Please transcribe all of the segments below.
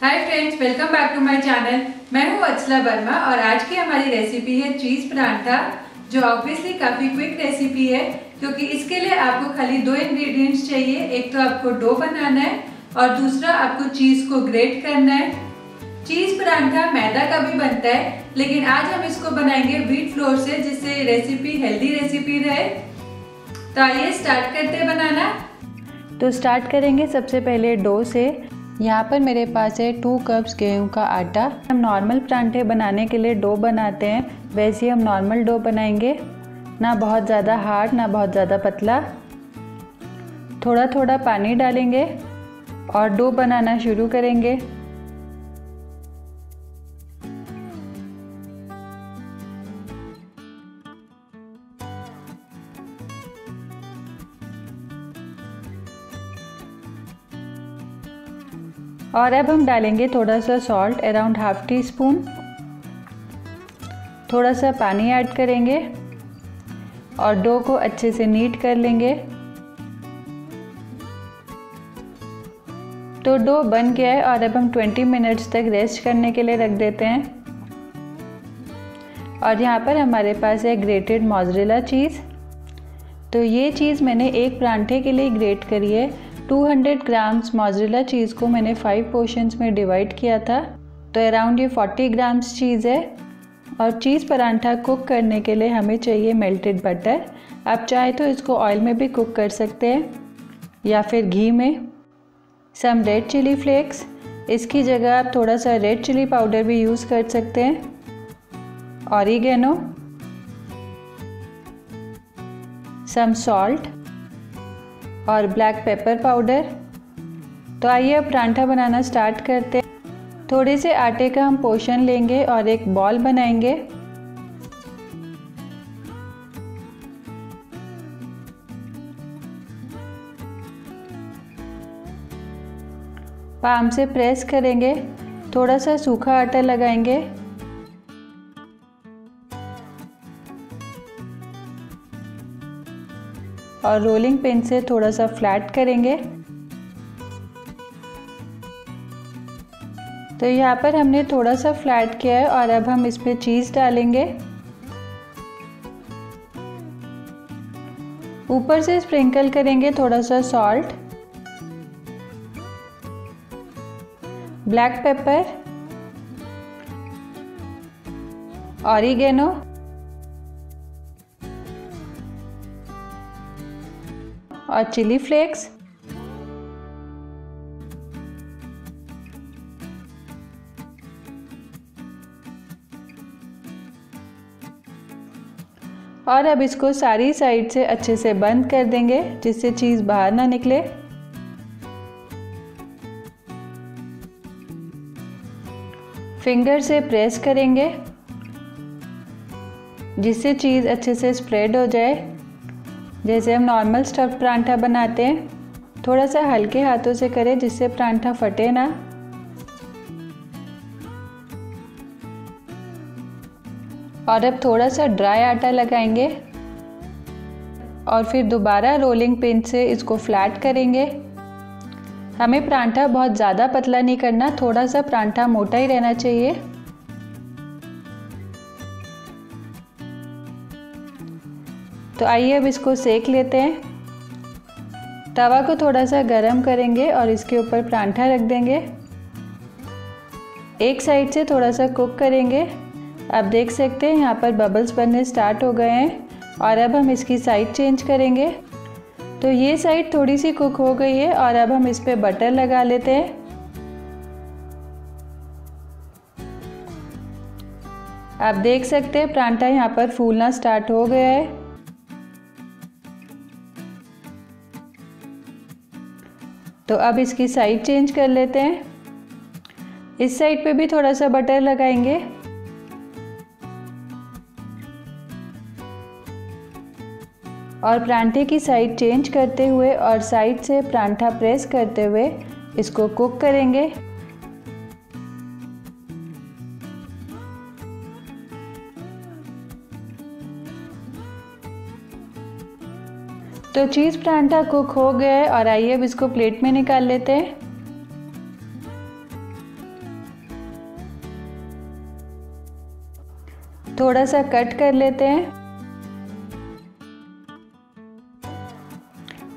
Hi friends welcome back to my channel मैं हूँ अचला वर्मा और आज की हमारी रेसिपी है चीज़ परांठा, जो ऑब्वियसली काफ़ी क्विक रेसिपी है, क्योंकि इसके लिए आपको खाली दो इंग्रेडिएंट्स चाहिए। एक तो आपको डो बनाना है और दूसरा आपको चीज़ को ग्रेट करना है। चीज़ परांठा मैदा का भी बनता है, लेकिन आज हम इसको बनाएँगे व्हीट फ्लोर से, जिससे रेसिपी हेल्दी रेसिपी रहे। तो आइए स्टार्ट करते बनाना। तो स्टार्ट करेंगे सबसे पहले डो से। यहाँ पर मेरे पास है टू कप्स गेहूँ का आटा। हम नॉर्मल परांठे बनाने के लिए डो बनाते हैं। वैसे हम नॉर्मल डो बनाएँगे। ना बहुत ज़्यादा हार्ड ना बहुत ज़्यादा पतला। थोड़ा थोड़ा पानी डालेंगे और डो बनाना शुरू करेंगे। और अब हम डालेंगे थोड़ा सा salt around half teaspoon थोड़ा सा पानी ऐड करेंगे और डो को अच्छे से नीट कर लेंगे। तो डो बन गया है और अब हम 20 मिनट्स तक रेस्ट करने के लिए रख देते हैं। और यहाँ पर हमारे पास है ग्रेटेड मोजरेला चीज़ तो ये चीज़ मैंने एक परांठे के लिए ग्रेट करी है। 200 ग्राम्स मोजरेला चीज़ को मैंने फाइव पोर्शंस में डिवाइड किया था। तो अराउंड ये 40 ग्राम्स चीज़ है। और चीज़ परांठा कुक करने के लिए हमें चाहिए मेल्टेड बटर। आप चाहे तो इसको ऑयल में भी कुक कर सकते हैं, या फिर घी में। Some red chilli flakes. इसकी जगह आप थोड़ा सा रेड चिली पाउडर भी यूज़ कर सकते हैं। Oregano some salt. और ब्लैक पेपर पाउडर तो आइए अब परांठा बनाना स्टार्ट करते हैं। थोड़े से आटे का हम पोषण लेंगे और एक बॉल बनाएँगे। पाम से प्रेस करेंगे। थोड़ा सा सूखा आटा लगाएँगे। और रोलिंग पिन से थोड़ा सा फ्लैट करेंगे। तो यहाँ पर हमने थोड़ा सा फ्लैट किया है और अब हम इसमें चीज़ डालेंगे। ऊपर से स्प्रिंकल करेंगे थोड़ा सा सॉल्ट ब्लैक पेपर ऑरिगेनो और चिली फ्लेक्स। और अब इसको सारी साइड से अच्छे से बंद कर देंगे, जिससे चीज़ बाहर ना निकले। फिंगर से प्रेस करेंगे, जिससे चीज़ अच्छे से स्प्रेड हो जाए। जैसे हम नॉर्मल स्टफ़ परांठा बनाते हैं, थोड़ा सा हल्के हाथों से करें जिससे परांठा फटे ना। और अब थोड़ा सा ड्राई आटा लगाएँगे और फिर दोबारा रोलिंग पिन से इसको फ्लैट करेंगे। हमें परांठा बहुत ज़्यादा पतला नहीं करना, थोड़ा सा परांठा मोटा ही रहना चाहिए। तो आइए अब इसको सेक लेते हैं। तवा को थोड़ा सा गरम करेंगे और इसके ऊपर परांठा रख देंगे। एक साइड से थोड़ा सा कुक करेंगे। आप देख सकते हैं यहाँ पर बबल्स बनने स्टार्ट हो गए हैं और अब हम इसकी साइड चेंज करेंगे। तो ये साइड थोड़ी सी कुक हो गई है और अब हम इस पर बटर लगा लेते हैं। आप देख सकते हैं परांठा यहाँ पर फूलना स्टार्ट हो गया है। तो अब इसकी साइड चेंज कर लेते हैं। इस साइड पे भी थोड़ा सा बटर लगाएँगे। और परांठे की साइड चेंज करते हुए और साइड से परांठा प्रेस करते हुए इसको कुक करेंगे। तो चीज़ परांठा कुक हो गया और आइए अब इसको प्लेट में निकाल लेते हैं। थोड़ा सा कट कर लेते हैं।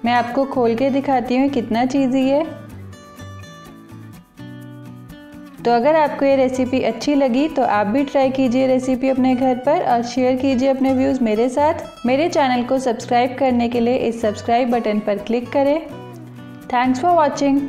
मैं आपको खोल के दिखाती हूँ कितना चीज़ी है। तो अगर आपको ये रेसिपी अच्छी लगी तो आप भी ट्राई कीजिए रेसिपी अपने घर पर और शेयर कीजिए अपने व्यूज़ मेरे साथ। मेरे चैनल को सब्सक्राइब करने के लिए इस सब्सक्राइब बटन पर क्लिक करें। Thanks for watching